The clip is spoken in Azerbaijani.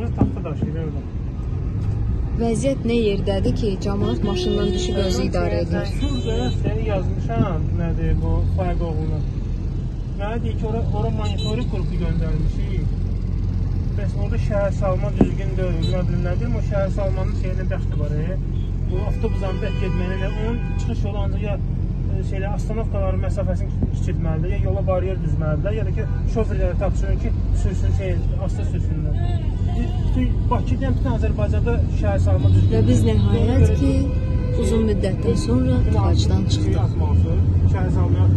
maşını daşıyır orada. Vəziyyət nə yerdədir ki, cəmaət maşından düşüb özü idarə edir? Şurada seni yazmışam, nədir bu fayda oğluna. Mənə deyir ki, ora, ora monitoru qrupu göndərmişik. Bəs orada şəhər salma düzgün deyil. Nə bilim, nə bilim, o şəhər salmanın şeyinə dəxli var. E. Bu avtobusdan bək getməyinə, nə- onun çıxış yolu ancaq ya e, şeylə astanovkaların məsafəsini kiçiltməlidir, ya yola baryer düzməlidir, ya da ki, şoferlərə tapşırın ki, sürsün şey, asta sürsünlər. Bütün Bakıda, bütün Azərbaycanda şəhər salma düzgün. Və biz nəhayət ki, uzun müddətdən sonra tıxacdan çıxdıq.